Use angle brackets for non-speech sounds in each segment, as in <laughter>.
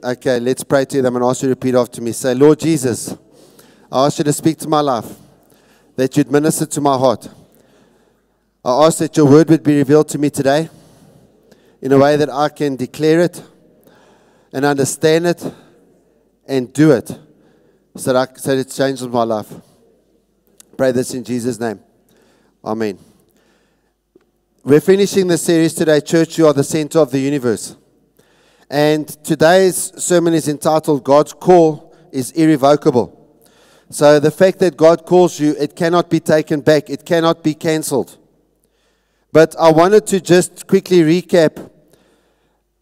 Okay, let's pray to them and ask you to repeat after me. Say, Lord Jesus, I ask you to speak to my life, that you'd minister to my heart. I ask that your word would be revealed to me today in a way that I can declare it and understand it and do it so that, I, so that it changes my life. Pray this in Jesus' name. Amen. We're finishing the series today, Church, you are the center of the universe. And today's sermon is entitled God's Call is Irrevocable. So the fact that God calls you, it cannot be taken back, it cannot be cancelled. But I wanted to just quickly recap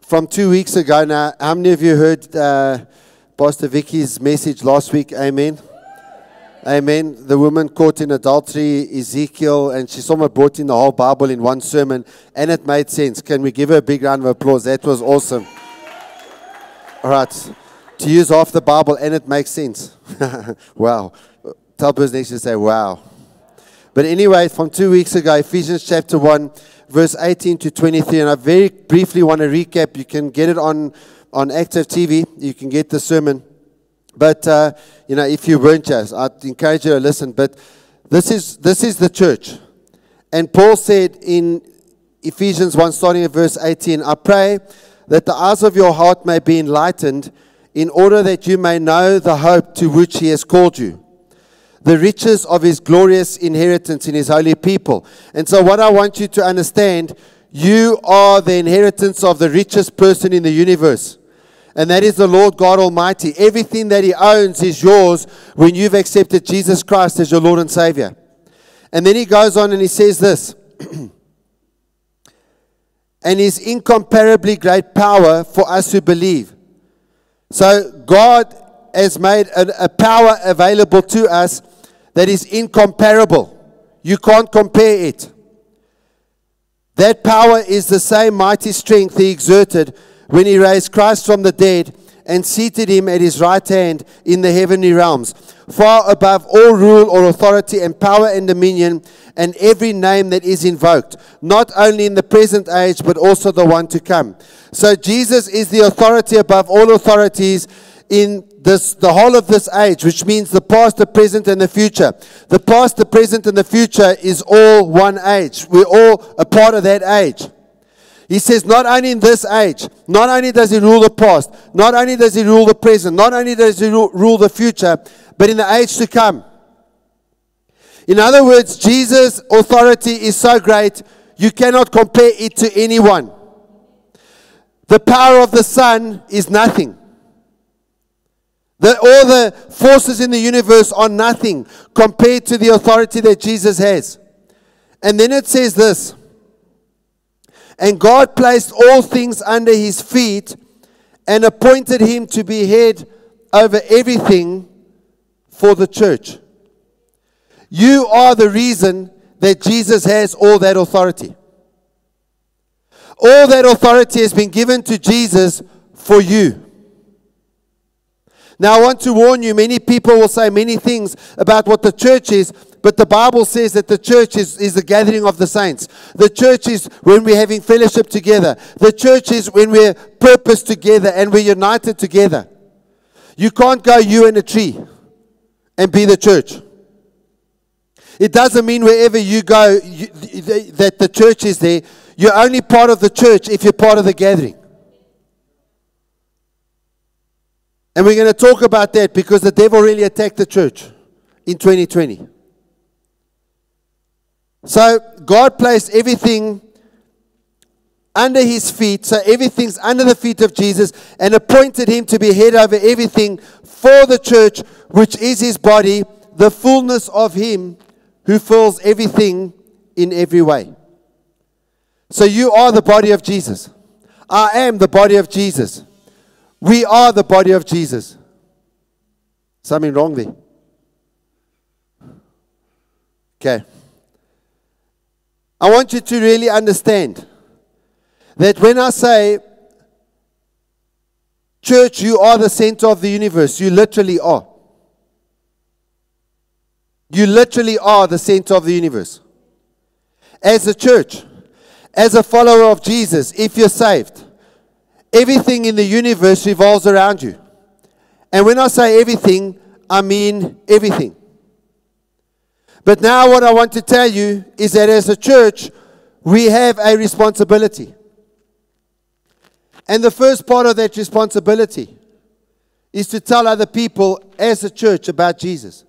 from two weeks ago now. How many of you heard uh, Pastor Vicky's message last week? Amen. Amen. The woman caught in adultery, Ezekiel, and she somehow brought in the whole Bible in one sermon, and it made sense. Can we give her a big round of applause? That was awesome. All right. To use half the Bible and it makes sense. <laughs> wow. Tell person next to say, wow. But anyway, from two weeks ago, Ephesians chapter 1, verse 18 to 23, and I very briefly want to recap. You can get it on, on Active TV. You can get the sermon. But, uh, you know, if you weren't just, I'd encourage you to listen. But this is, this is the church. And Paul said in Ephesians 1, starting at verse 18, I pray that the eyes of your heart may be enlightened, in order that you may know the hope to which he has called you, the riches of his glorious inheritance in his holy people. And so, what I want you to understand, you are the inheritance of the richest person in the universe. And that is the Lord God Almighty. Everything that He owns is yours when you've accepted Jesus Christ as your Lord and Savior. And then He goes on and He says this. <clears throat> and his incomparably great power for us who believe. So, God has made a, a, power available to us that is incomparable. You can't compare it. That power is the same mighty strength he exerted when he raised Christ from the dead and seated him at his right hand in the heavenly realms, far above all rule or authority and power and dominion and every name that is invoked, not only in the present age, but also the one to come. So Jesus is the authority above all authorities in this, the whole of this age, which means the past, the present, and the future. The past, the present, and the future is all one age. We're all a part of that age. He says, not only in this age, not only does he rule the past, not only does he rule the present, not only does he rule the future, but in the age to come. In other words, Jesus' authority is so great, you cannot compare it to anyone. The power of the Sun is nothing. The, all the forces in the universe are nothing compared to the authority that Jesus has. And then it says this and God placed all things under his feet and appointed him to be head over everything for the church. You are the reason that Jesus has all that authority. All that authority has been given to Jesus for you. Now, I want to warn you many people will say many things about what the church is, but the Bible says that the church is, is the gathering of the saints. The church is when we're having fellowship together. The church is when we're purpose together and we're united together. You can't go you and a tree and be the church. It doesn't mean wherever you go you, that the church is there. You're only part of the church if you're part of the gathering. And we're going to talk about that because the devil really attacked the church in 2020. So God placed everything under his feet, so everything's under the feet of Jesus, and appointed him to be head over everything for the church, which is his body, the fullness of him who fills everything in every way. So you are the body of Jesus. I am the body of Jesus. We are the body of Jesus. Something wrong there. Okay. I want you to really understand that when I say, Church, you are the center of the universe, you literally are. You literally are the center of the universe. As a church, as a follower of Jesus, if you're saved, everything in the universe revolves around you. And when I say everything, I mean everything. But now, what I want to tell you is that as a church, we have a responsibility. And the first part of that responsibility is to tell other people as a church about Jesus.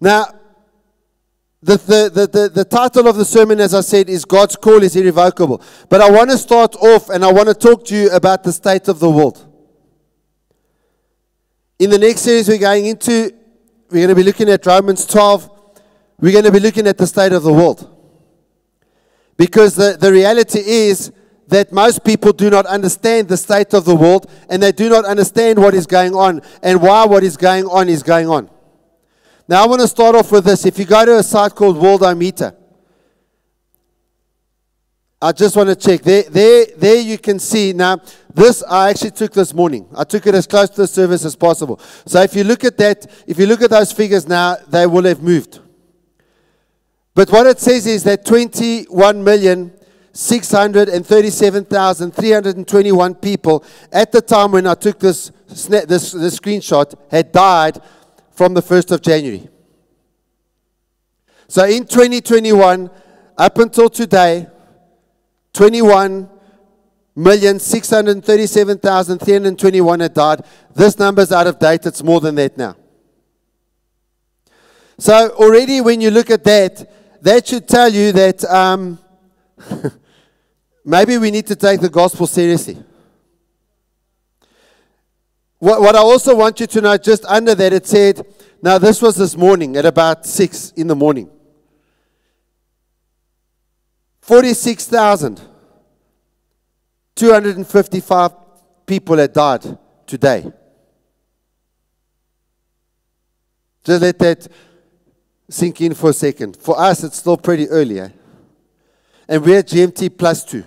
Now, the, the, the, the, title of the sermon, as I said, is God's Call is Irrevocable. But I want to start off and I want to talk to you about the state of the world. In the next series we're going into, we're going to be looking at Romans 12. We're going to be looking at the state of the world. Because the, the reality is that most people do not understand the state of the world and they do not understand what is going on and why what is going on is going on. Now, I want to start off with this. If you go to a site called Worldometer, I just want to check. There, there, there you can see. Now, this I actually took this morning. I took it as close to the service as possible. So if you look at that, if you look at those figures now, they will have moved. But what it says is that 21 million 637,321 people at the time when I took this, this, this screenshot had died from the 1st of January. So in 2021, up until today, 21 million six hundred thirty-seven thousand three hundred twenty-one had died. This number is out of date. It's more than that now. So already, when you look at that, that should tell you that um, <laughs> maybe we need to take the gospel seriously. What, what I also want you to know, just under that, it said, now this was this morning at about 6 in the morning. 46,255 people had died today. Just let that sink in for a second. For us, it's still pretty early. Eh? And we're GMT plus two,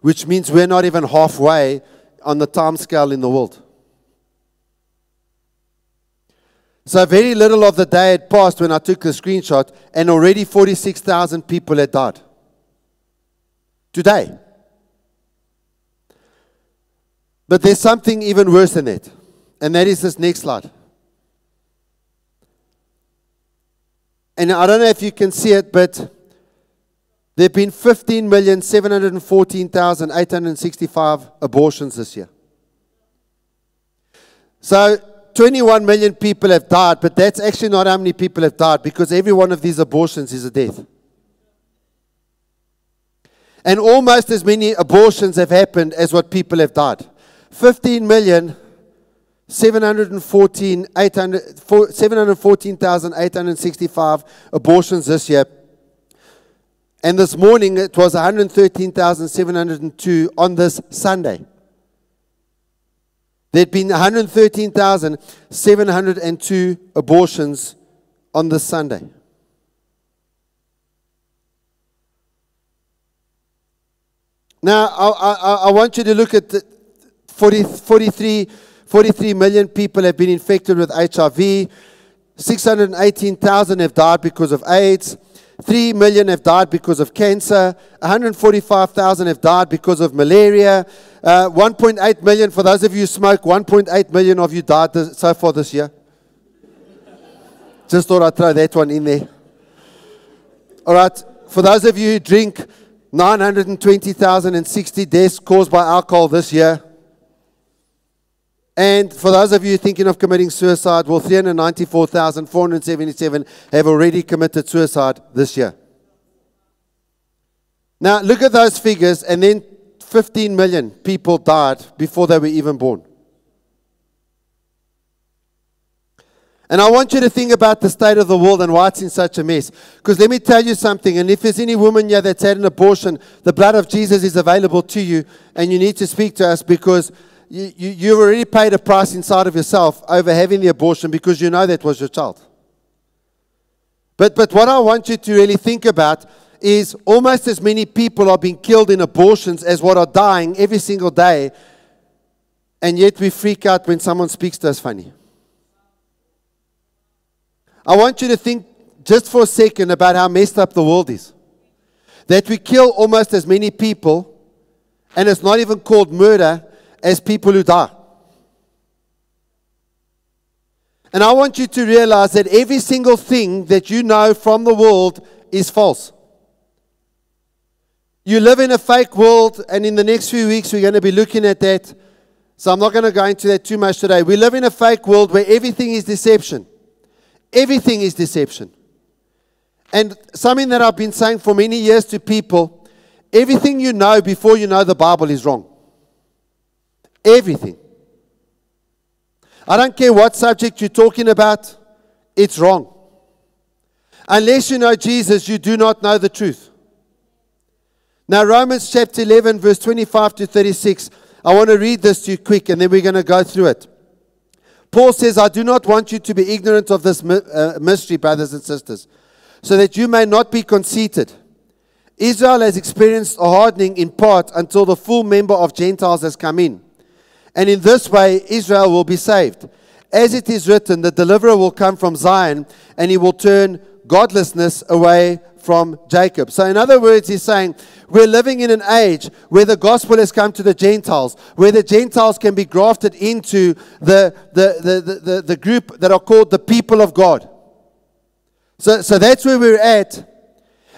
which means we're not even halfway on the time scale in the world. So, very little of the day had passed when I took the screenshot, and already 46,000 people had died. Today. But there's something even worse than that, and that is this next slide. And I don't know if you can see it, but there have been 15,714,865 abortions this year. So 21 million people have died, but that's actually not how many people have died because every one of these abortions is a death. And almost as many abortions have happened as what people have died. 15 million. 714,865 abortions this year. And this morning it was 113,702 on this Sunday. There'd been 113,702 abortions on this Sunday. Now, I, I, I want you to look at the 40, 43, 43 million people have been infected with HIV. 618,000 have died because of AIDS. 3 million have died because of cancer. 145,000 have died because of malaria. Uh, 1.8 million, for those of you who smoke, 1.8 million of you died this, so far this year. Just thought I'd throw that one in there. All right, for those of you who drink, 920,060 deaths caused by alcohol this year. And for those of you thinking of committing suicide, well, 394,477 have already committed suicide this year. Now, look at those figures, and then 15 million people died before they were even born. And I want you to think about the state of the world and why it's in such a mess. Because let me tell you something, and if there's any woman here that's had an abortion, the blood of Jesus is available to you, and you need to speak to us because you, you, you've already paid a price inside of yourself over having the abortion because you know that was your child. But, but what I want you to really think about is almost as many people are being killed in abortions as what are dying every single day, and yet we freak out when someone speaks to us funny. I want you to think just for a second about how messed up the world is. That we kill almost as many people and it's not even called murder as people who die. And I want you to realize that every single thing that you know from the world is false. You live in a fake world, and in the next few weeks, we're going to be looking at that. So I'm not going to go into that too much today. We live in a fake world where everything is deception. Everything is deception. And something that I've been saying for many years to people everything you know before you know the Bible is wrong. Everything. I don't care what subject you're talking about, it's wrong. Unless you know Jesus, you do not know the truth. Now, Romans chapter 11, verse 25 to 36. I want to read this to you quick and then we're going to go through it. Paul says, I do not want you to be ignorant of this uh, mystery, brothers and sisters, so that you may not be conceited. Israel has experienced a hardening in part until the full member of Gentiles has come in. And in this way, Israel will be saved. As it is written, the deliverer will come from Zion, and he will turn godlessness away from Jacob. So, in other words, he's saying, we're living in an age where the gospel has come to the Gentiles, where the Gentiles can be grafted into the, the, the, the, the, the group that are called the people of God. So, so that's where we're at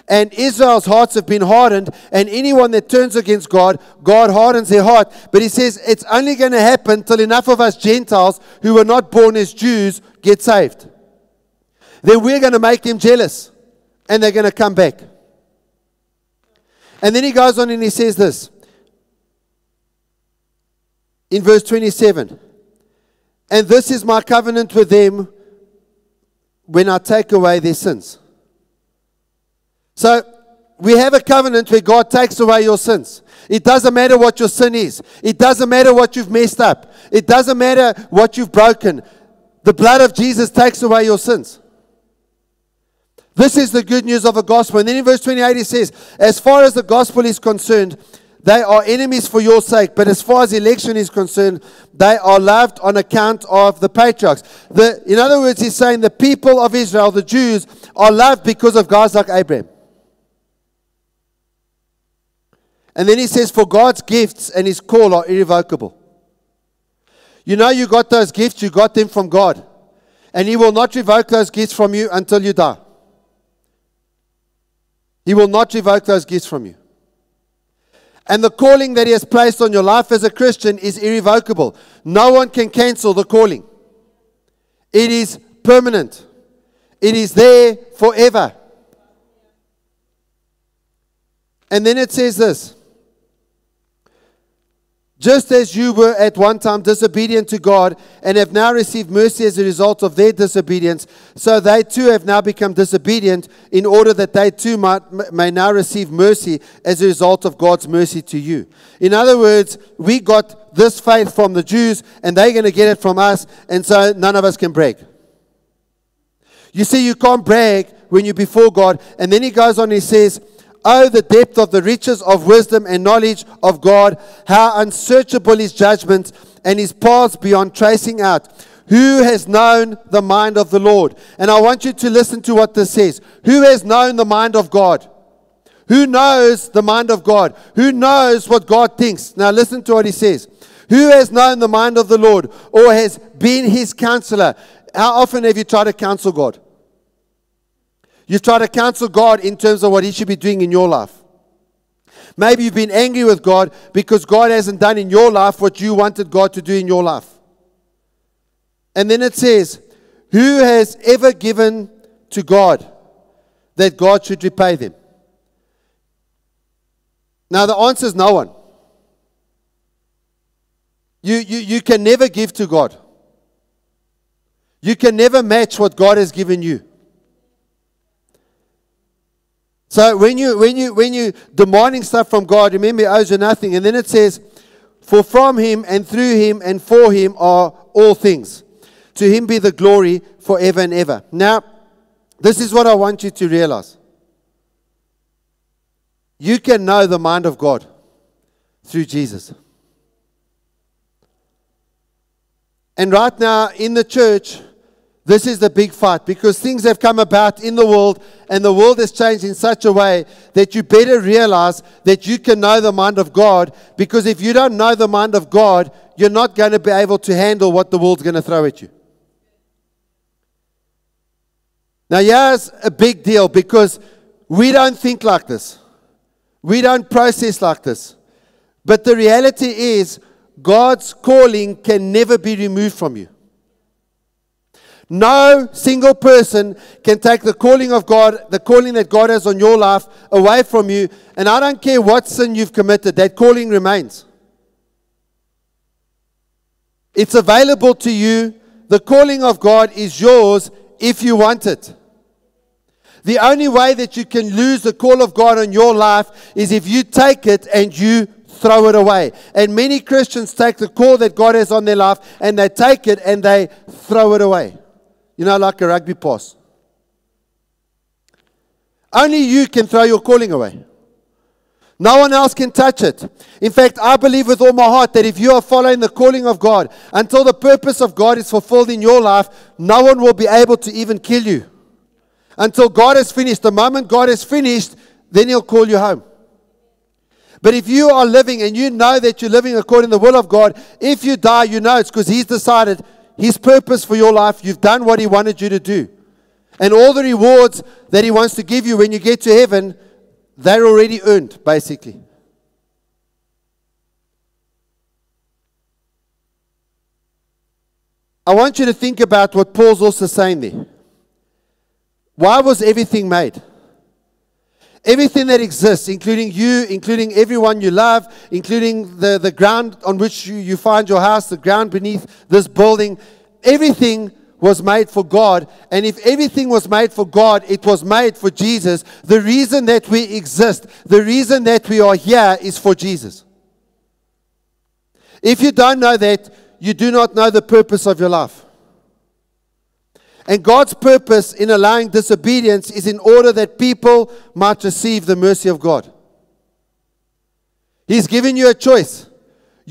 and Israel's hearts have been hardened, and anyone that turns against God, God hardens their heart. But he says it's only going to happen till enough of us Gentiles who were not born as Jews get saved. Then we're going to make them jealous, and they're going to come back. And then he goes on and he says this in verse 27 And this is my covenant with them when I take away their sins. So we have a covenant where God takes away your sins. It doesn't matter what your sin is. It doesn't matter what you've messed up. It doesn't matter what you've broken. The blood of Jesus takes away your sins. This is the good news of the gospel. And then in verse 28 he says, As far as the gospel is concerned, they are enemies for your sake, but as far as election is concerned, they are loved on account of the patriarchs. The, in other words, he's saying the people of Israel, the Jews, are loved because of guys like Abraham. And then he says, For God's gifts and his call are irrevocable. You know, you got those gifts, you got them from God. And he will not revoke those gifts from you until you die. He will not revoke those gifts from you. And the calling that he has placed on your life as a Christian is irrevocable. No one can cancel the calling. It is permanent. It is there forever. And then it says this just as you were at one time disobedient to God and have now received mercy as a result of their disobedience, so they too have now become disobedient in order that they too might, may now receive mercy as a result of God's mercy to you. In other words, we got this faith from the Jews and they're going to get it from us, and so none of us can brag. You see, you can't brag when you're before God. And then he goes on and he says, Oh, the depth of the riches of wisdom and knowledge of God, how unsearchable his judgment and his paths beyond tracing out. Who has known the mind of the Lord? And I want you to listen to what this says. Who has known the mind of God? Who knows the mind of God? Who knows what God thinks? Now listen to what he says. Who has known the mind of the Lord or has been his counselor? How often have you tried to counsel God? You've tried to counsel God in terms of what He should be doing in your life. Maybe you've been angry with God because God hasn't done in your life what you wanted God to do in your life. And then it says, Who has ever given to God that God should repay them? Now, the answer is no one. You, you, you can never give to God. You can never match what God has given you. So when you when you when you demanding stuff from God, remember he owes you nothing. And then it says, For from him and through him and for him are all things. To him be the glory forever and ever. Now, this is what I want you to realize. You can know the mind of God through Jesus. And right now in the church, This is the big fight because things have come about in the world and the world has changed in such a way that you better realize that you can know the mind of God because if you don't know the mind of God, you're not going to be able to handle what the world's going to throw at you. Now, here's a big deal because we don't think like this. We don't process like this. But the reality is, God's calling can never be removed from you. No single person can take the calling of God, the calling that God has on your life, away from you. And I don't care what sin you've committed, that calling remains. It's available to you. The calling of God is yours if you want it. The only way that you can lose the call of God on your life is if you take it and you throw it away. And many Christians take the call that God has on their life and they take it and they throw it away. You know, like a rugby pass. Only you can throw your calling away. No one else can touch it. In fact, I believe with all my heart that if you are following the calling of God until the purpose of God is fulfilled in your life, no one will be able to even kill you. Until God has finished. The moment God has finished, then He'll call you home. But if you are living and you know that you're living according to the will of God, if you die, you know it's because He's decided his purpose for your life, you've done what He wanted you to do. And all the rewards that He wants to give you when you get to heaven, they're already earned, basically. I want you to think about what Paul's also saying there. Why was everything made? Everything that exists, including you, including everyone you love, including the, the ground on which you, you find your house, the ground beneath this building, everything was made for God. And if everything was made for God, it was made for Jesus. The reason that we exist, the reason that we are here is for Jesus. If you don't know that, you do not know the purpose of your life. And God's purpose in allowing disobedience is in order that people might receive the mercy of God. He's given you a choice.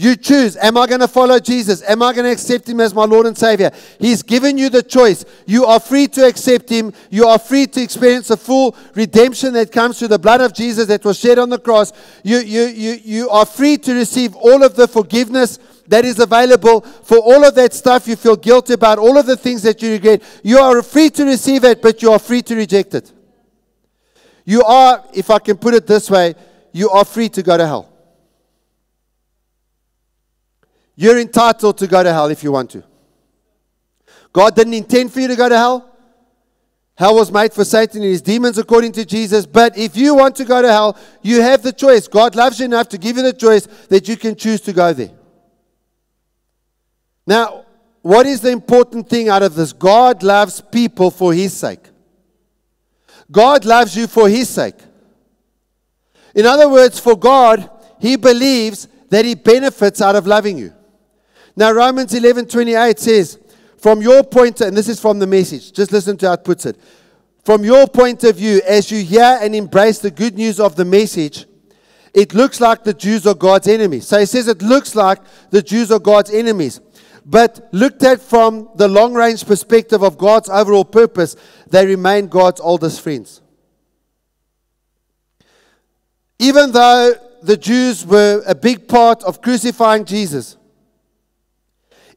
You choose. Am I going to follow Jesus? Am I going to accept Him as my Lord and Savior? He's given you the choice. You are free to accept Him. You are free to experience the full redemption that comes through the blood of Jesus that was shed on the cross. You, you, you, you are free to receive all of the forgiveness that is available for all of that stuff you feel guilty about, all of the things that you regret. You are free to receive it, but you are free to reject it. You are, if I can put it this way, you are free to go to hell. You're entitled to go to hell if you want to. God didn't intend for you to go to hell. Hell was made for Satan and his demons, according to Jesus. But if you want to go to hell, you have the choice. God loves you enough to give you the choice that you can choose to go there. Now, what is the important thing out of this? God loves people for his sake. God loves you for his sake. In other words, for God, he believes that he benefits out of loving you. Now, Romans 11 28 says, From your point, and this is from the message, just listen to how it puts it. From your point of view, as you hear and embrace the good news of the message, it looks like the Jews are God's enemies. So he says it looks like the Jews are God's enemies. But looked at from the long range perspective of God's overall purpose, they remain God's oldest friends. Even though the Jews were a big part of crucifying Jesus,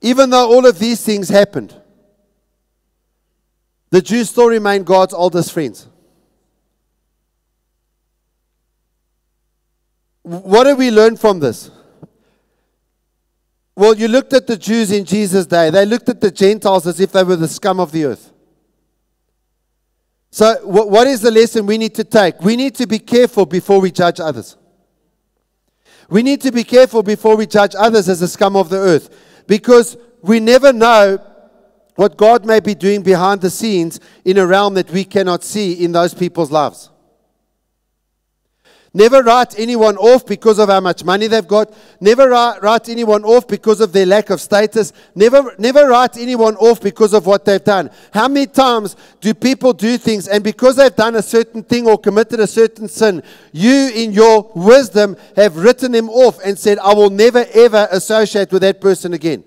even though all of these things happened, the Jews still remain God's oldest friends. What do we learn from this? Well, you looked at the Jews in Jesus' day. They looked at the Gentiles as if they were the scum of the earth. So, what is the lesson we need to take? We need to be careful before we judge others. We need to be careful before we judge others as the scum of the earth because we never know what God may be doing behind the scenes in a realm that we cannot see in those people's lives. Never write anyone off because of how much money they've got. Never write, anyone off because of their lack of status. Never, never write anyone off because of what they've done. How many times do people do things and because they've done a certain thing or committed a certain sin, you in your wisdom have written them off and said, I will never ever associate with that person again?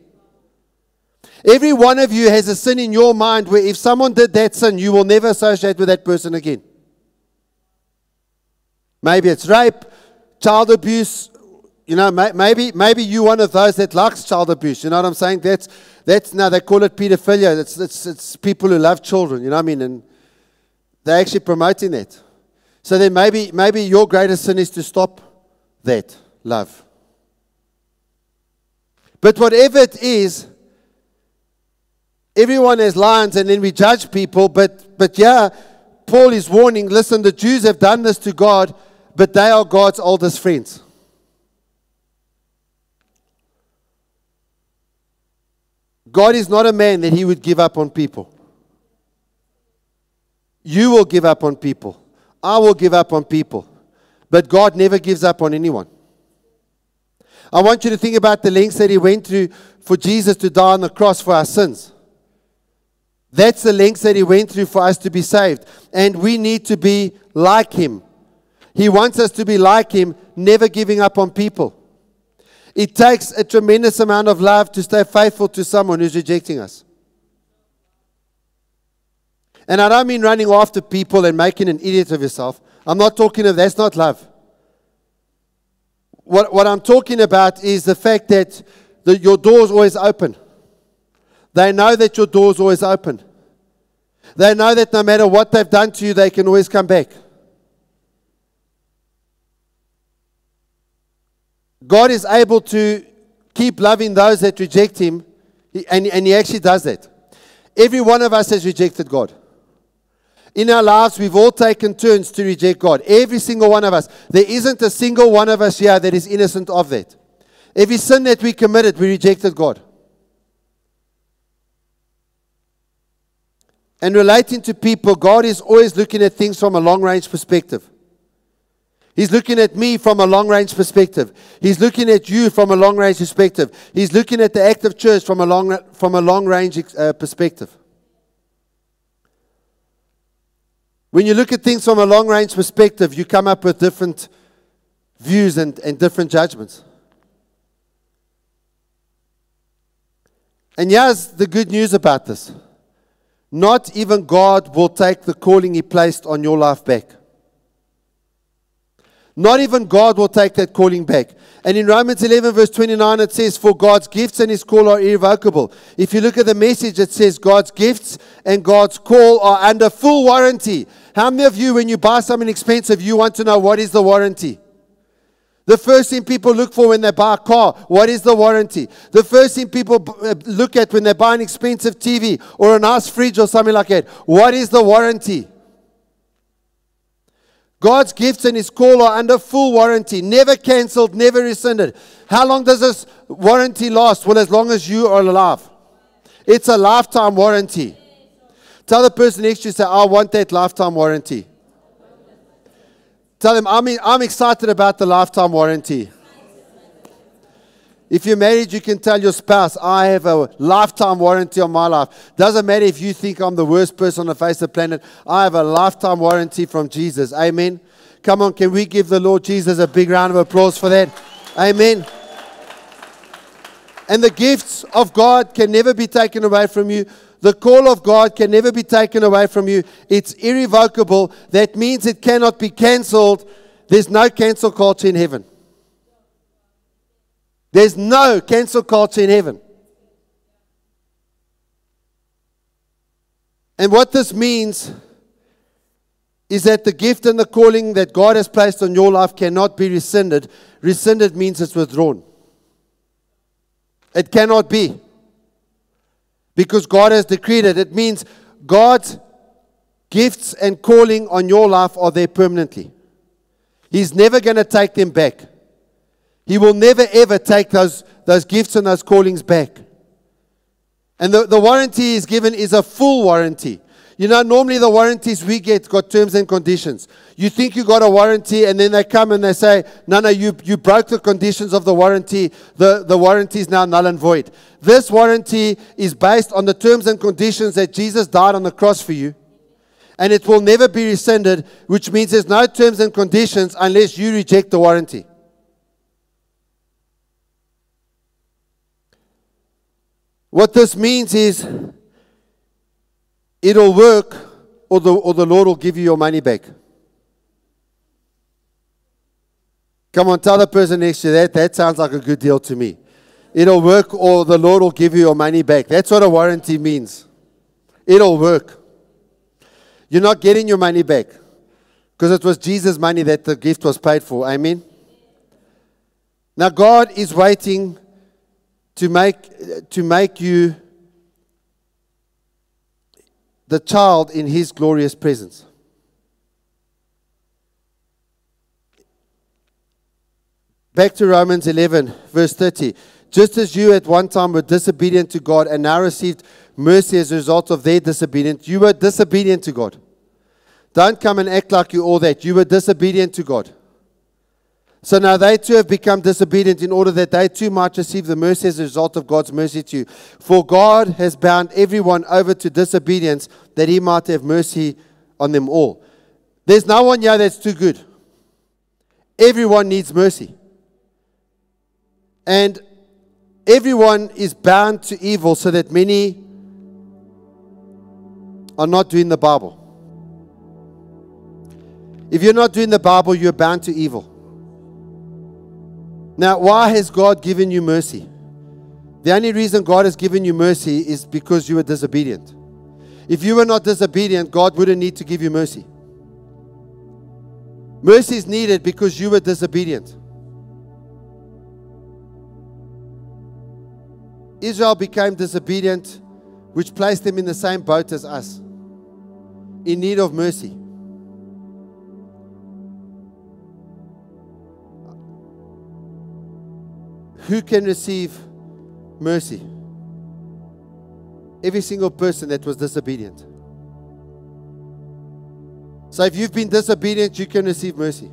Every one of you has a sin in your mind where if someone did that sin, you will never associate with that person again. Maybe it's rape, child abuse. You know, maybe maybe you one of those that likes child abuse. You know what I'm saying? That's that's now they call it pedophilia. It's it's it's people who love children. You know what I mean? And they're actually promoting that. So then maybe maybe your greatest sin is to stop that love. But whatever it is, everyone has lines and then we judge people. But, but yeah, Paul is warning listen, the Jews have done this to God, but they are God's oldest friends. God is not a man that he would give up on people. You will give up on people. I will give up on people. But God never gives up on anyone. I want you to think about the lengths that he went through for Jesus to die on the cross for our sins. That's the lengths that he went through for us to be saved. And we need to be like him. He wants us to be like him, never giving up on people. It takes a tremendous amount of love to stay faithful to someone who's rejecting us. And I don't mean running after people and making an idiot of yourself. I'm not talking of that's not love. What, what I'm talking about is the fact that the, your door's always open. They know that your door's always open. They know that no matter what they've done to you, they can always come back. God is able to keep loving those that reject Him, and, and He actually does that. Every one of us has rejected God. In our lives, we've all taken turns to reject God. Every single one of us. There isn't a single one of us here that is innocent of that. Every sin that we committed, we rejected God. And relating to people, God is always looking at things from a long range perspective. He's looking at me from a long range perspective. He's looking at you from a long range perspective. He's looking at the active church from a long, from a long range uh, perspective. When you look at things from a long range perspective, you come up with different views and, and different judgments. And here's the good news about this not even God will take the calling He placed on your life back. Not even God will take that calling back. And in Romans 11, verse 29, it says, For God's gifts and his call are irrevocable. If you look at the message, it says, God's gifts and God's call are under full warranty. How many of you, when you buy something expensive, you want to know what is the warranty? The first thing people look for when they buy a car, what is the warranty? The first thing people uh, look at when they buy an expensive TV or a nice fridge or something like that, what is the warranty? God's gifts and His call are under full warranty, never cancelled, never rescinded. How long does this warranty last? Well, as long as you are alive. It's a lifetime warranty. Tell the person next to you, say, I want that lifetime warranty. Tell them, I'm, I'm excited about the lifetime warranty. If you're married, you can tell your spouse, I have a lifetime warranty on my life. Doesn't matter if you think I'm the worst person on the face of the planet, I have a lifetime warranty from Jesus. Amen. Come on, can we give the Lord Jesus a big round of applause for that? Amen. And the gifts of God can never be taken away from you. The call of God can never be taken away from you. It's irrevocable. That means it cannot be cancelled. There's no cancel culture in heaven. There's no cancel culture in heaven. And what this means is that the gift and the calling that God has placed on your life cannot be rescinded. Rescinded means it's withdrawn. It cannot be. Because God has decreed it. It means God's gifts and calling on your life are there permanently. He's never going to take them back. He will never ever take those, those gifts and those callings back. And the, the warranty is given is a full warranty. You know, normally the warranties we get got terms and conditions. You think you got a warranty, and then they come and they say, No, no, you, you broke the conditions of the warranty. The, the warranty is now null and void. This warranty is based on the terms and conditions that Jesus died on the cross for you. And it will never be rescinded, which means there's no terms and conditions unless you reject the warranty. What this means is it'll work or the, or the Lord will give you your money back. Come on, tell the person next to you that. That sounds like a good deal to me. It'll work or the Lord will give you your money back. That's what a warranty means. It'll work. You're not getting your money back because it was Jesus' money that the gift was paid for. Amen. Now, God is waiting to make, to make you the child in His glorious presence. Back to Romans 11, verse 30. Just as you at one time were disobedient to God and now received mercy as a result of their disobedience, you were disobedient to God. Don't come and act like you all that. You were disobedient to God. So now they too have become disobedient in order that they too might receive the mercy as a result of God's mercy to you. For God has bound everyone over to disobedience that he might have mercy on them all. There's no one here that's too good. Everyone needs mercy. And everyone is bound to evil so that many are not doing the Bible. If you're not doing the Bible, you're bound to evil. Now, why has God given you mercy? The only reason God has given you mercy is because you were disobedient. If you were not disobedient, God wouldn't need to give you mercy. Mercy is needed because you were disobedient. Israel became disobedient, which placed them in the same boat as us, in need of mercy. Who can receive mercy? Every single person that was disobedient. So if you've been disobedient, you can receive mercy.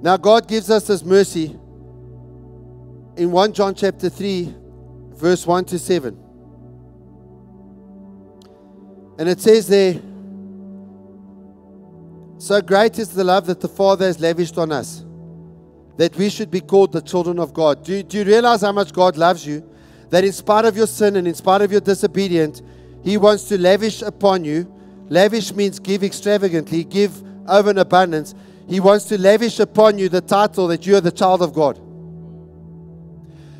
Now, God gives us this mercy in 1 John chapter 3, verse 1 to 7. And it says there, So great is the love that the Father has lavished on us that we should be called the children of God. Do, do you realize how much God loves you? That in spite of your sin and in spite of your disobedience, He wants to lavish upon you. Lavish means give extravagantly, give over an abundance. He wants to lavish upon you the title that you are the child of God.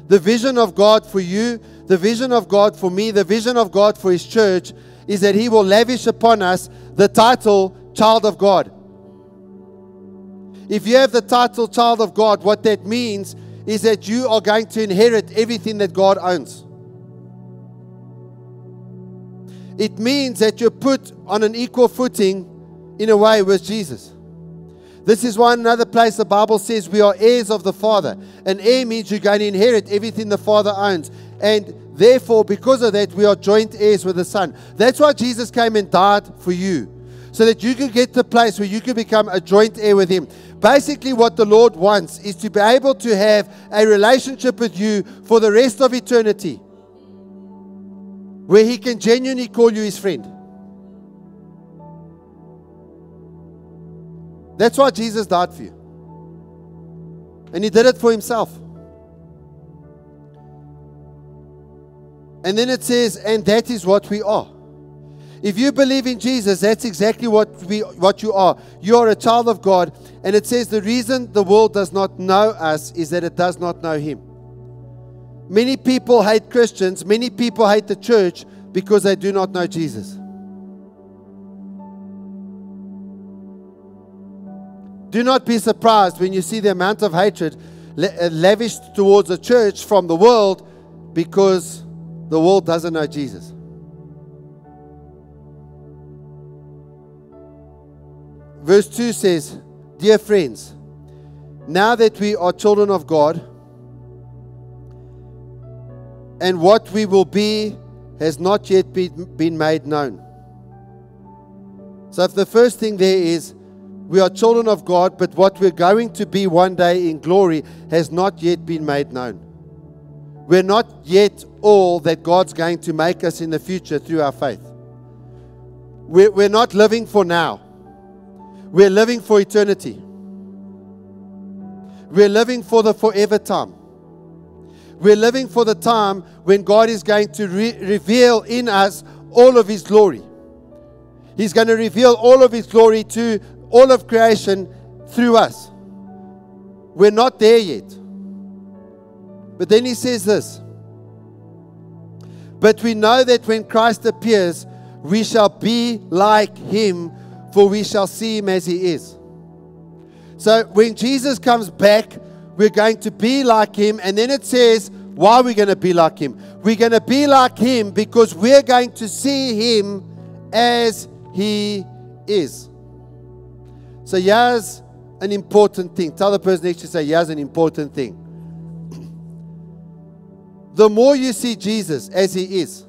The vision of God for you, the vision of God for me, the vision of God for His church is that He will lavish upon us the title child of God. If you have the title child of God, what that means is that you are going to inherit everything that God owns. It means that you're put on an equal footing in a way with Jesus. This is one another place the Bible says we are heirs of the Father. An heir means you're going to inherit everything the Father owns. And therefore, because of that, we are joint heirs with the Son. That's why Jesus came and died for you. So that you could get to the place where you could become a joint heir with Him. Basically, what the Lord wants is to be able to have a relationship with you for the rest of eternity where He can genuinely call you His friend. That's why Jesus died for you. And He did it for Himself. And then it says, and that is what we are. If you believe in Jesus, that's exactly what we what you are. You are a child of God, and it says the reason the world does not know us is that it does not know him. Many people hate Christians, many people hate the church because they do not know Jesus. Do not be surprised when you see the amount of hatred uh, lavished towards the church from the world because the world doesn't know Jesus. Verse 2 says, Dear friends, now that we are children of God, and what we will be has not yet been made known. So, if the first thing there is, we are children of God, but what we're going to be one day in glory has not yet been made known. We're not yet all that God's going to make us in the future through our faith. We're, we're not living for now. We're living for eternity. We're living for the forever time. We're living for the time when God is going to re- reveal in us all of His glory. He's going to reveal all of His glory to all of creation through us. We're not there yet. But then He says this But we know that when Christ appears, we shall be like Him, for we shall see Him as He is. So when Jesus comes back, we're going to be like him. And then it says, why are we going to be like him? We're going to be like him because we're going to see him as he is. So here's an important thing. Tell the person next to you, say, here's an important thing. the more you see Jesus as he is,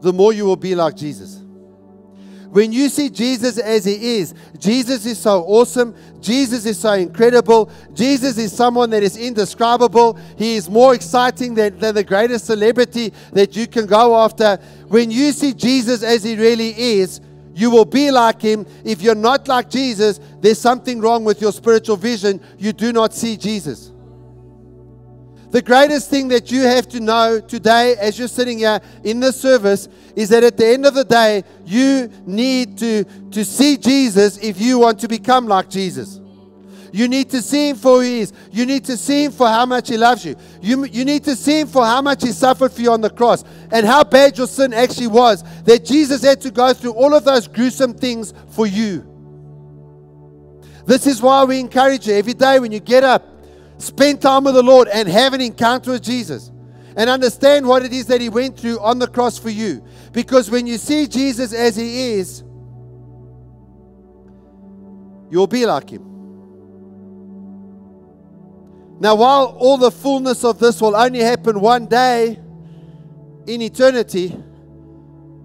the more you will be like Jesus. When you see Jesus as he is, Jesus is so awesome. Jesus is so incredible. Jesus is someone that is indescribable. He is more exciting than, than the greatest celebrity that you can go after. When you see Jesus as he really is, you will be like him. If you're not like Jesus, there's something wrong with your spiritual vision. You do not see Jesus. The greatest thing that you have to know today, as you're sitting here in this service, is that at the end of the day, you need to, to see Jesus if you want to become like Jesus. You need to see him for who he is. You need to see him for how much he loves you. You, you need to see him for how much he suffered for you on the cross and how bad your sin actually was. That Jesus had to go through all of those gruesome things for you. This is why we encourage you every day when you get up, spend time with the Lord and have an encounter with Jesus and understand what it is that He went through on the cross for you. Because when you see Jesus as He is, you'll be like Him. Now, while all the fullness of this will only happen one day in eternity,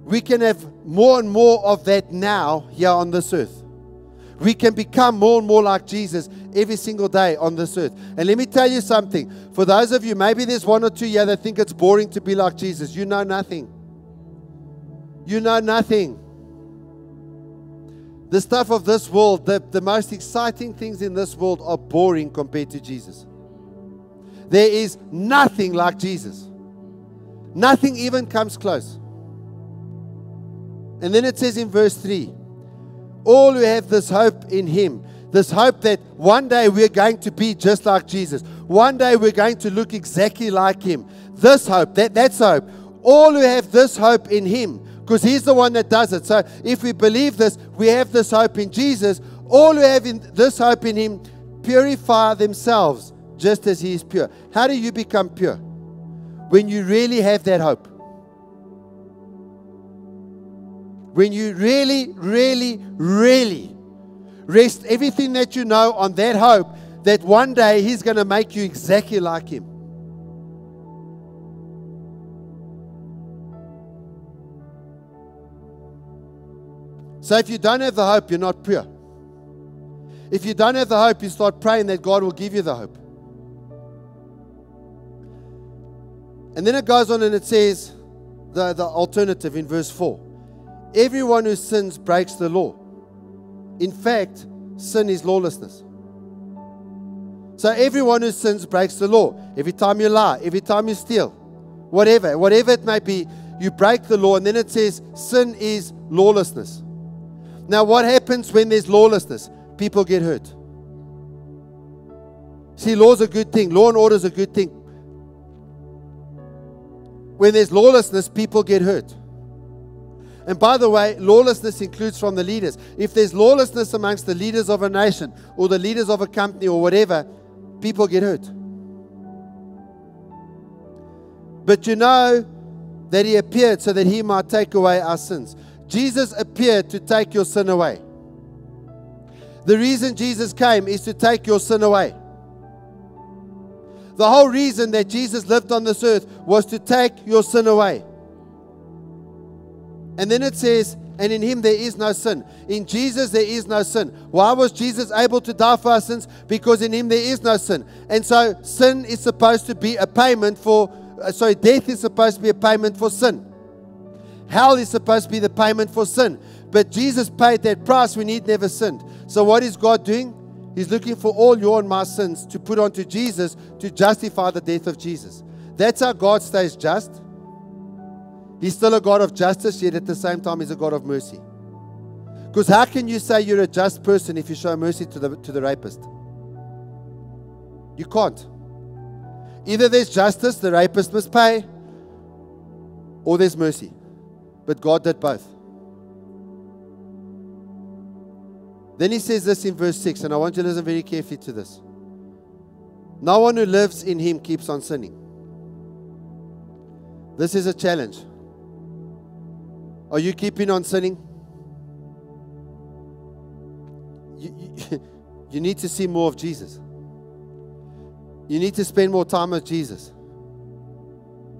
we can have more and more of that now here on this earth. We can become more and more like Jesus every single day on this earth. And let me tell you something. For those of you, maybe there's one or two here that think it's boring to be like Jesus. You know nothing. You know nothing. The stuff of this world, the, the most exciting things in this world are boring compared to Jesus. There is nothing like Jesus. Nothing even comes close. And then it says in verse 3 all who have this hope in Him, this hope that one day we're going to be just like Jesus, one day we're going to look exactly like Him. This hope, that, that's hope. All who have this hope in Him, because He's the one that does it. So if we believe this, we have this hope in Jesus. All who have in, this hope in Him purify themselves just as He is pure. How do you become pure? When you really have that hope. When you really, really, really rest everything that you know on that hope that one day He's going to make you exactly like Him. So if you don't have the hope, you're not pure. If you don't have the hope, you start praying that God will give you the hope. And then it goes on and it says the, the alternative in verse 4. Everyone who sins breaks the law. In fact, sin is lawlessness. So everyone who sins breaks the law. Every time you lie, every time you steal, whatever, whatever it may be, you break the law. And then it says sin is lawlessness. Now, what happens when there's lawlessness? People get hurt. See, law's a good thing. Law and order is a good thing. When there's lawlessness, people get hurt. And by the way, lawlessness includes from the leaders. If there's lawlessness amongst the leaders of a nation or the leaders of a company or whatever, people get hurt. But you know that he appeared so that he might take away our sins. Jesus appeared to take your sin away. The reason Jesus came is to take your sin away. The whole reason that Jesus lived on this earth was to take your sin away. And then it says, and in him there is no sin. In Jesus there is no sin. Why was Jesus able to die for our sins? Because in him there is no sin. And so sin is supposed to be a payment for, uh, sorry, death is supposed to be a payment for sin. Hell is supposed to be the payment for sin. But Jesus paid that price when he'd never sinned. So what is God doing? He's looking for all your and my sins to put onto Jesus to justify the death of Jesus. That's how God stays just. He's still a God of justice, yet at the same time, He's a God of mercy. Because how can you say you're a just person if you show mercy to the, to the rapist? You can't. Either there's justice, the rapist must pay, or there's mercy. But God did both. Then he says this in verse 6, and I want you to listen very carefully to this. No one who lives in him keeps on sinning. This is a challenge. Are you keeping on sinning? You, you, <laughs> you, need to see more of Jesus. You need to spend more time with Jesus.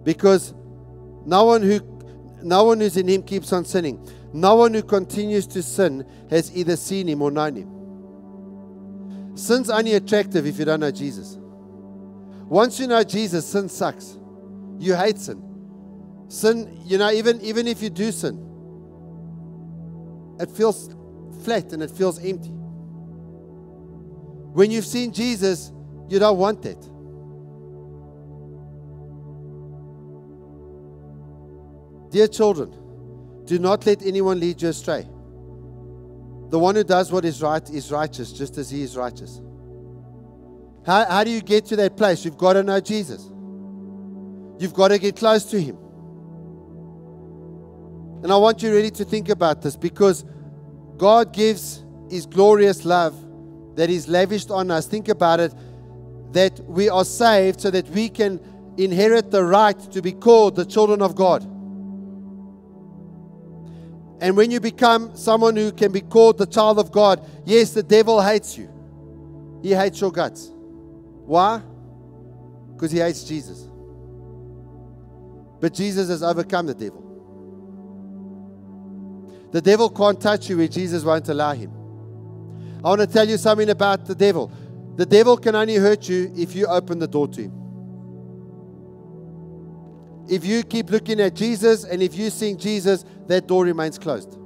Because no one who no one who's in him keeps on sinning. No one who continues to sin has either seen him or known him. Sin's only attractive if you don't know Jesus. Once you know Jesus, sin sucks. You hate sin. Sin, you know, even, even if you do sin, it feels flat and it feels empty. When you've seen Jesus, you don't want that. Dear children, do not let anyone lead you astray. The one who does what is right is righteous, just as he is righteous. How, how do you get to that place? You've got to know Jesus. You've got to get close to him. And I want you really to think about this because God gives his glorious love that is lavished on us. Think about it that we are saved so that we can inherit the right to be called the children of God. And when you become someone who can be called the child of God, yes, the devil hates you. He hates your guts. Why? Because he hates Jesus. But Jesus has overcome the devil. The devil can't touch you where Jesus won't allow him. I want to tell you something about the devil. The devil can only hurt you if you open the door to him if you keep looking at Jesus and if you sing Jesus, that door remains closed.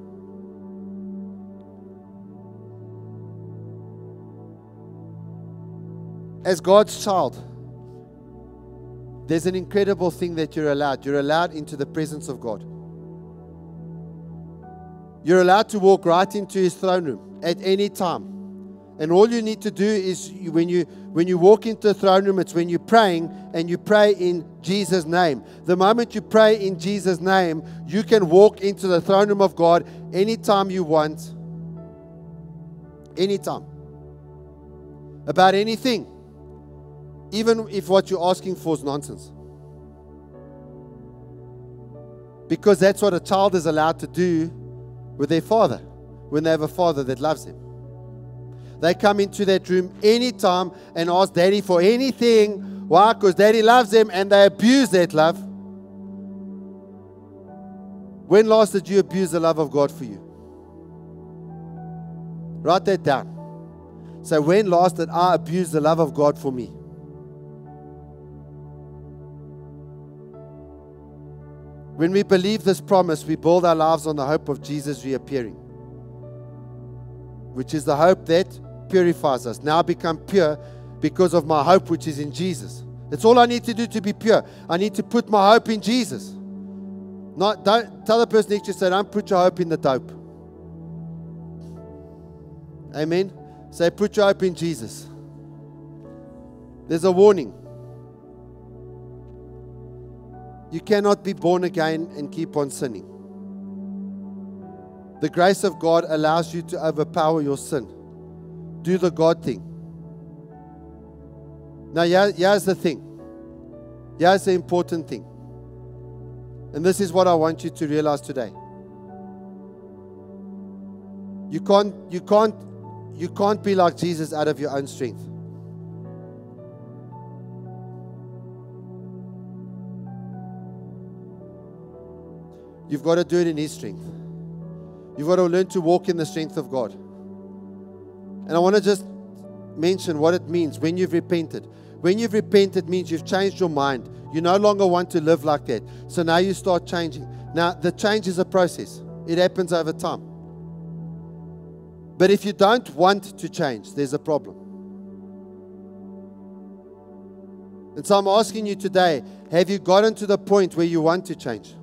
As God's child, there's an incredible thing that you're allowed. You're allowed into the presence of God. You're allowed to walk right into his throne room at any time. And all you need to do is when you when you walk into the throne room, it's when you're praying and you pray in Jesus' name. The moment you pray in Jesus' name, you can walk into the throne room of God anytime you want. Anytime. About anything. Even if what you're asking for is nonsense. Because that's what a child is allowed to do with their father when they have a father that loves them. They come into that room anytime and ask daddy for anything. Why? Because daddy loves them and they abuse that love. When last did you abuse the love of God for you? Write that down. So, when last did I abuse the love of God for me? When we believe this promise, we build our lives on the hope of Jesus reappearing, which is the hope that purifies us. Now become pure because of my hope which is in Jesus. That's all I need to do to be pure. I need to put my hope in Jesus. Not don't tell the person next to you, say, don't put your hope in the dope. Amen. Say, put your hope in Jesus. There's a warning. You cannot be born again and keep on sinning. The grace of God allows you to overpower your sin do the God thing. Now, here's the thing. Here's the important thing. And this is what I want you to realize today. You can't, you can't, you can't be like Jesus out of your own strength. You've got to do it in His strength. You've got to learn to walk in the strength of God. And I want to just mention what it means when you've repented. When you've repented means you've changed your mind. You no longer want to live like that. So now you start changing. Now, the change is a process, it happens over time. But if you don't want to change, there's a problem. And so I'm asking you today have you gotten to the point where you want to change?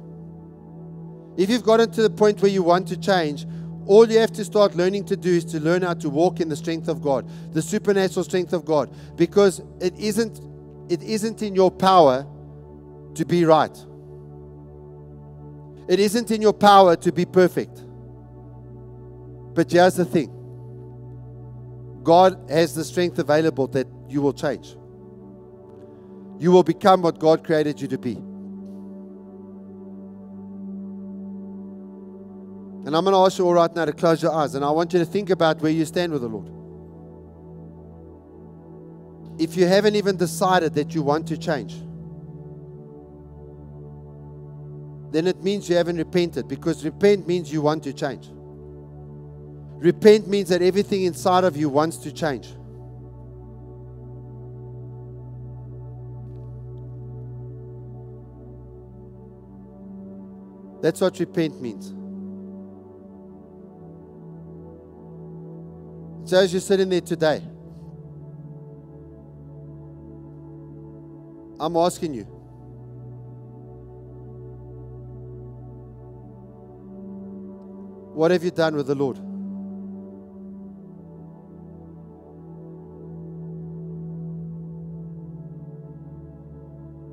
If you've gotten to the point where you want to change, all you have to start learning to do is to learn how to walk in the strength of God, the supernatural strength of God, because it isn't it isn't in your power to be right. It isn't in your power to be perfect. But here's the thing God has the strength available that you will change. You will become what God created you to be. And I'm going to ask you all right now to close your eyes. And I want you to think about where you stand with the Lord. If you haven't even decided that you want to change, then it means you haven't repented because repent means you want to change. Repent means that everything inside of you wants to change. That's what repent means. So as you're sitting there today, I'm asking you. What have you done with the Lord?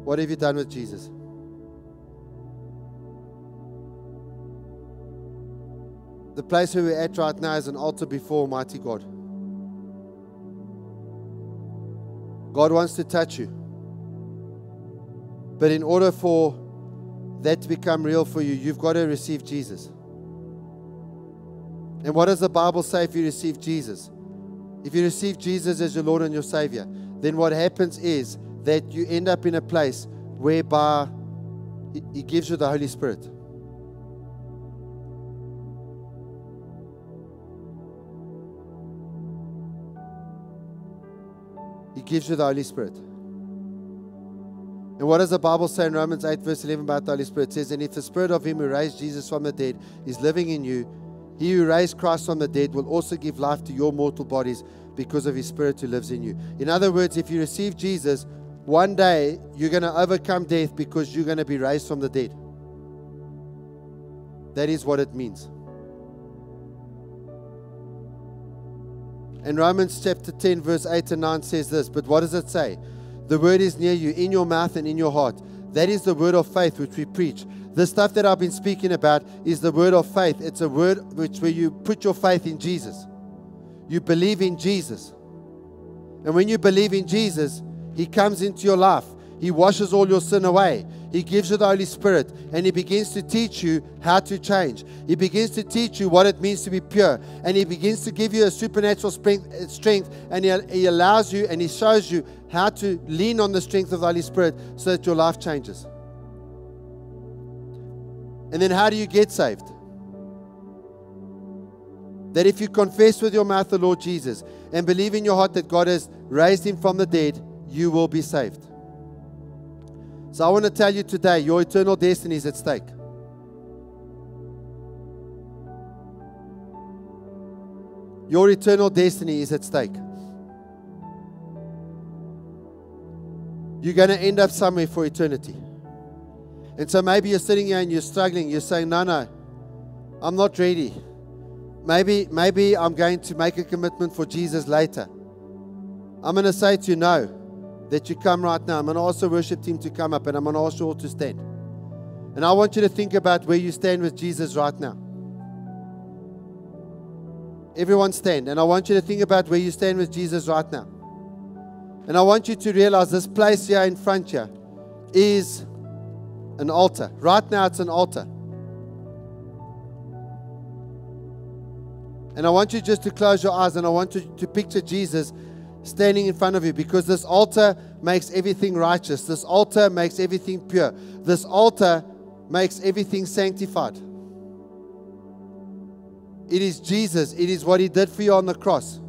What have you done with Jesus? The place where we're at right now is an altar before Almighty God. God wants to touch you. But in order for that to become real for you, you've got to receive Jesus. And what does the Bible say if you receive Jesus? If you receive Jesus as your Lord and your Savior, then what happens is that you end up in a place whereby He gives you the Holy Spirit. Gives you the Holy Spirit. And what does the Bible say in Romans 8, verse 11 about the Holy Spirit? It says, And if the Spirit of Him who raised Jesus from the dead is living in you, He who raised Christ from the dead will also give life to your mortal bodies because of His Spirit who lives in you. In other words, if you receive Jesus, one day you're going to overcome death because you're going to be raised from the dead. That is what it means. And Romans chapter 10, verse 8 and 9 says this, but what does it say? The word is near you, in your mouth and in your heart. That is the word of faith which we preach. The stuff that I've been speaking about is the word of faith. It's a word which where you put your faith in Jesus. You believe in Jesus. And when you believe in Jesus, He comes into your life. He washes all your sin away. He gives you the Holy Spirit and He begins to teach you how to change. He begins to teach you what it means to be pure. And He begins to give you a supernatural uh, strength and He, he allows you and He shows you how to lean on the strength of the Holy Spirit so that your life changes. And then how do you get saved? That if you confess with your mouth the Lord Jesus and believe in your heart that God has raised Him from the dead, you will be saved. So I want to tell you today your eternal destiny is at stake. Your eternal destiny is at stake. You're going to end up somewhere for eternity. And so maybe you're sitting here and you're struggling. You're saying, No, no, I'm not ready. Maybe, maybe I'm going to make a commitment for Jesus later. I'm going to say to you, No that you come right now. I'm going to ask the worship team to come up and I'm going to ask you all to stand. And I want you to think about where you stand with Jesus right now. Everyone stand. And I want you to think about where you stand with Jesus right now. And I want you to realize this place here in front here is an altar. Right now, it's an altar. And I want you just to close your eyes and I want you to picture Jesus standing in front of you because this altar makes everything righteous. This altar makes everything pure. This altar makes everything sanctified. It is Jesus, it is what He did for you on the cross.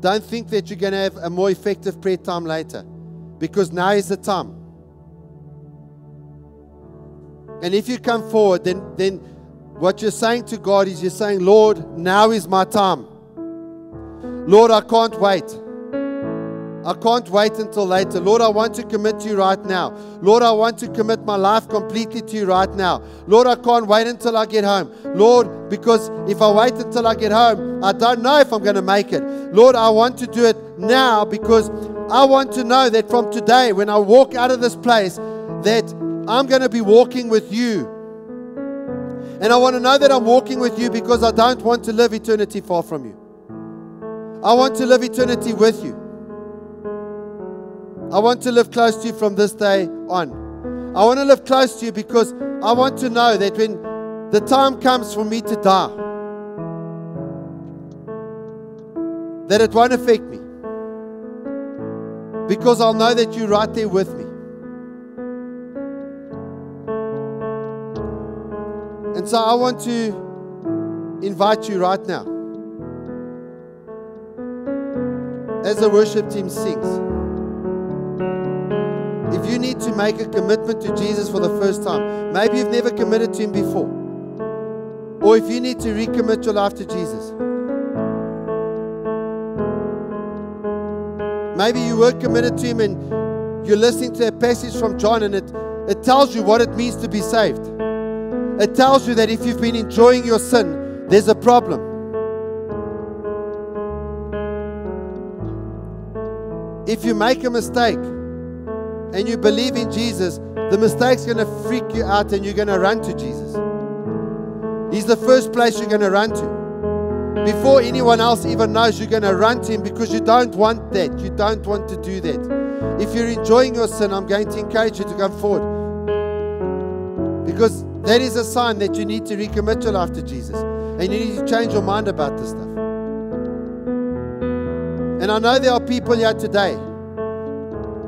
Don't think that you're going to have a more effective prayer time later because now is the time. And if you come forward, then, then what you're saying to God is you're saying, Lord, now is my time. Lord, I can't wait. I can't wait until later. Lord, I want to commit to you right now. Lord, I want to commit my life completely to you right now. Lord, I can't wait until I get home. Lord, because if I wait until I get home, I don't know if I'm going to make it. Lord, I want to do it now because I want to know that from today, when I walk out of this place, that I'm going to be walking with you. And I want to know that I'm walking with you because I don't want to live eternity far from you. I want to live eternity with you. I want to live close to you from this day on. I want to live close to you because I want to know that when the time comes for me to die, that it won't affect me. Because I'll know that you're right there with me. And so I want to invite you right now, as the worship team sings. If you need to make a commitment to Jesus for the first time, maybe you've never committed to Him before, or if you need to recommit your life to Jesus, maybe you were committed to Him and you're listening to a passage from John and it, it tells you what it means to be saved. It tells you that if you've been enjoying your sin, there's a problem. If you make a mistake, and you believe in Jesus, the mistake's going to freak you out and you're going to run to Jesus. He's the first place you're going to run to. Before anyone else even knows, you're going to run to Him because you don't want that. You don't want to do that. If you're enjoying your sin, I'm going to encourage you to come forward. Because that is a sign that you need to recommit your life to Jesus. And you need to change your mind about this stuff. And I know there are people here today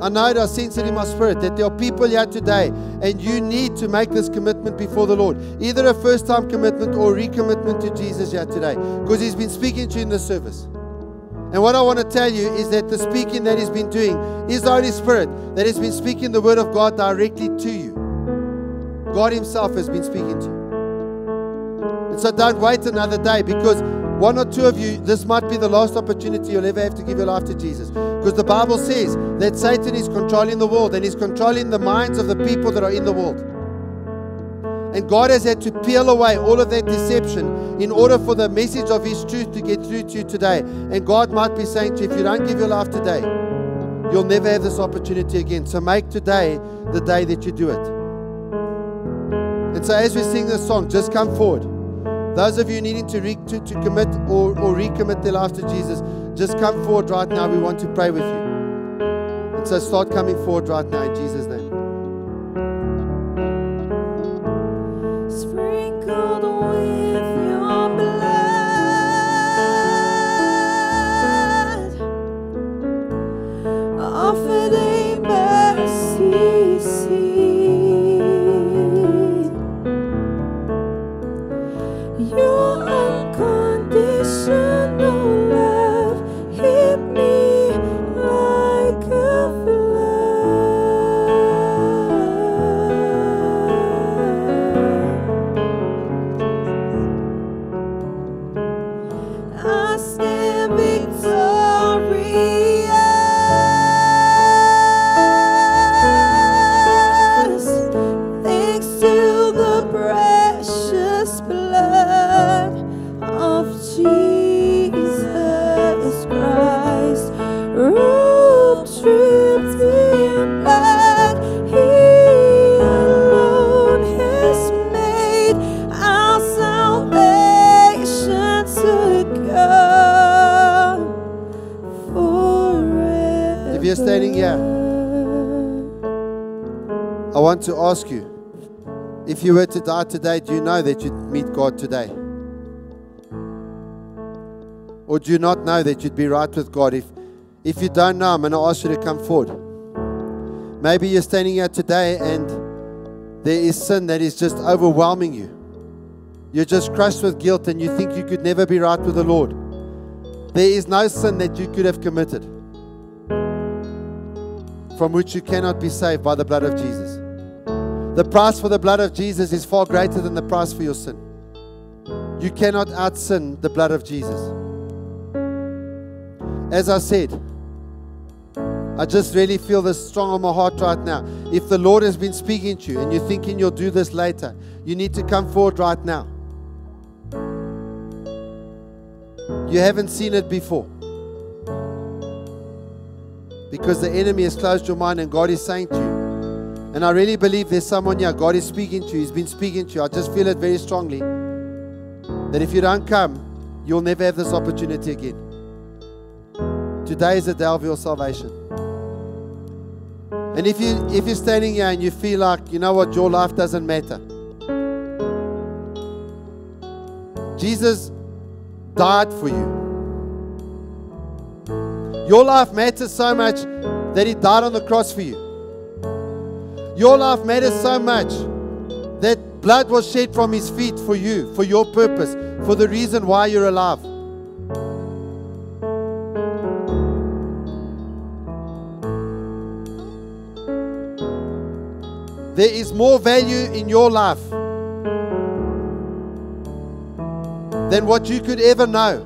I know it, I sense it in my spirit that there are people here today and you need to make this commitment before the Lord. Either a first time commitment or recommitment to Jesus here today because He's been speaking to you in the service. And what I want to tell you is that the speaking that He's been doing is the Holy Spirit that has been speaking the Word of God directly to you. God Himself has been speaking to you. And so don't wait another day because one or two of you, this might be the last opportunity you'll ever have to give your life to Jesus. Because the Bible says that Satan is controlling the world and he's controlling the minds of the people that are in the world. And God has had to peel away all of that deception in order for the message of His truth to get through to you today. And God might be saying to you, if you don't give your life today, you'll never have this opportunity again. So make today the day that you do it. And so as we sing this song, just come forward. Those of you needing to, re- to, to commit or, or recommit their life to Jesus, just come forward right now. We want to pray with you. And so start coming forward right now in Jesus' name. Sprinkled want to ask you if you were to die today, do you know that you'd meet God today? Or do you not know that you'd be right with God? If, if you don't know, I'm going to ask you to come forward. Maybe you're standing here today and there is sin that is just overwhelming you. You're just crushed with guilt and you think you could never be right with the Lord. There is no sin that you could have committed from which you cannot be saved by the blood of Jesus. The price for the blood of Jesus is far greater than the price for your sin. You cannot out sin the blood of Jesus. As I said, I just really feel this strong on my heart right now. If the Lord has been speaking to you and you're thinking you'll do this later, you need to come forward right now. You haven't seen it before. Because the enemy has closed your mind and God is saying to you. And I really believe there's someone here, God is speaking to you, He's been speaking to you. I just feel it very strongly that if you don't come, you'll never have this opportunity again. Today is the day of your salvation. And if you if you're standing here and you feel like you know what your life doesn't matter, Jesus died for you. Your life matters so much that He died on the cross for you. Your life matters so much that blood was shed from His feet for you, for your purpose, for the reason why you're alive. There is more value in your life than what you could ever know.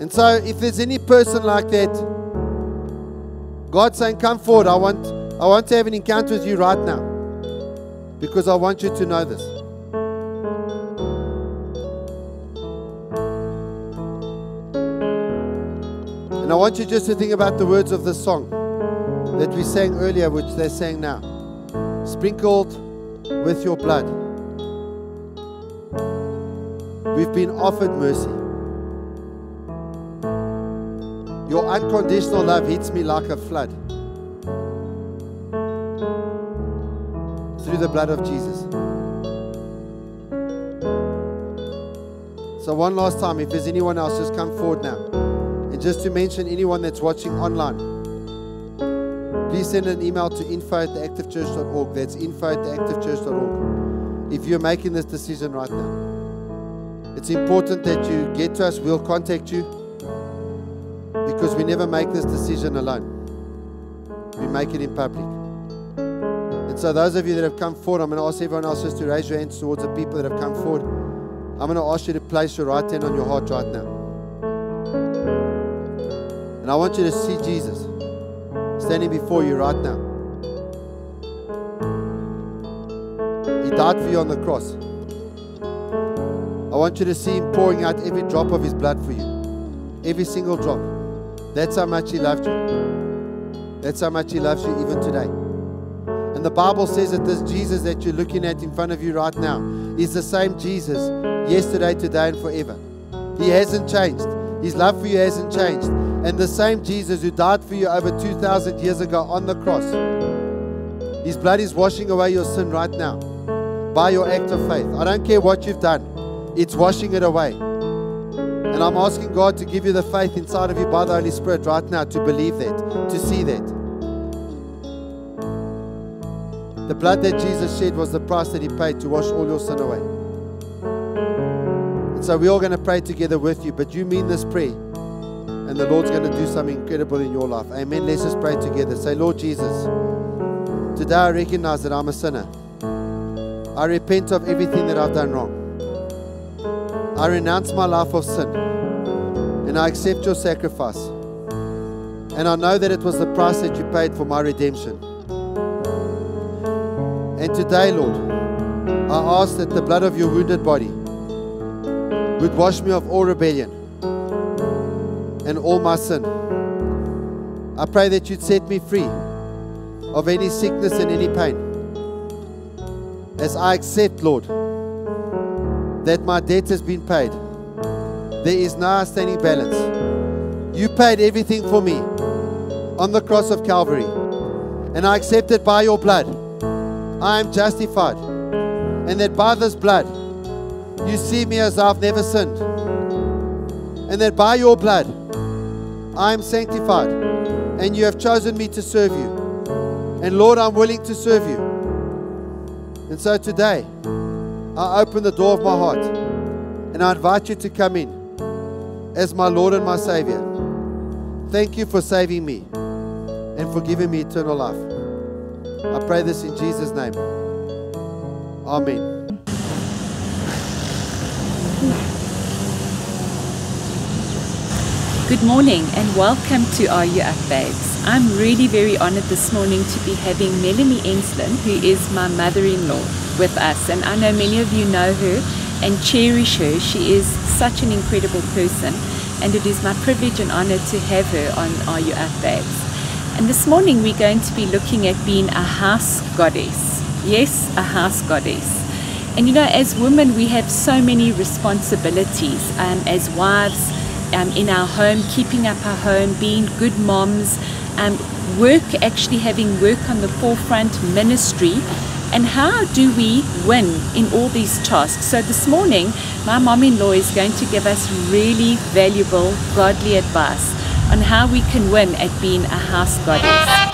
And so, if there's any person like that, God's saying, Come forward. I want, I want to have an encounter with you right now because I want you to know this. And I want you just to think about the words of this song that we sang earlier, which they're saying now. Sprinkled with your blood. We've been offered mercy. Your unconditional love hits me like a flood. Through the blood of Jesus. So, one last time, if there's anyone else, just come forward now. And just to mention anyone that's watching online, please send an email to info at theactivechurch.org. That's info at theactivechurch.org. If you're making this decision right now, it's important that you get to us. We'll contact you because we never make this decision alone. We make it in public. And so, those of you that have come forward, I'm going to ask everyone else just to raise your hands towards the people that have come forward. I'm going to ask you to place your right hand on your heart right now. And I want you to see Jesus standing before you right now. He died for you on the cross. I want you to see Him pouring out every drop of His blood for you. Every single drop. That's how much He loved you. That's how much He loves you even today. And the Bible says that this Jesus that you're looking at in front of you right now is the same Jesus yesterday, today, and forever. He hasn't changed. His love for you hasn't changed. And the same Jesus who died for you over 2,000 years ago on the cross, His blood is washing away your sin right now by your act of faith. I don't care what you've done, it's washing it away. And I'm asking God to give you the faith inside of you by the Holy Spirit right now to believe that, to see that. The blood that Jesus shed was the price that He paid to wash all your sin away. And so we're all going to pray together with you, but you mean this prayer, and the Lord's going to do something incredible in your life. Amen. Let's just pray together. Say, Lord Jesus, today I recognize that I'm a sinner. I repent of everything that I've done wrong. I renounce my life of sin, and I accept your sacrifice. And I know that it was the price that you paid for my redemption. And today, Lord, I ask that the blood of your wounded body would wash me of all rebellion and all my sin. I pray that you'd set me free of any sickness and any pain. As I accept, Lord, that my debt has been paid, there is no outstanding balance. You paid everything for me on the cross of Calvary, and I accept it by your blood. I am justified, and that by this blood you see me as I've never sinned, and that by your blood I am sanctified, and you have chosen me to serve you. And Lord, I'm willing to serve you. And so today, I open the door of my heart and I invite you to come in as my Lord and my Savior. Thank you for saving me and for giving me eternal life. I pray this in Jesus' name. Amen. Good morning and welcome to Are You Up Babes. I'm really very honored this morning to be having Melanie Enslin, who is my mother-in-law, with us. And I know many of you know her and cherish her. She is such an incredible person and it is my privilege and honor to have her on Are You Up Babes. And this morning we're going to be looking at being a house goddess. Yes, a house goddess. And you know, as women, we have so many responsibilities um, as wives um, in our home, keeping up our home, being good moms, um, work, actually having work on the forefront, ministry. And how do we win in all these tasks? So this morning, my mom-in-law is going to give us really valuable, godly advice on how we can win at being a house goddess.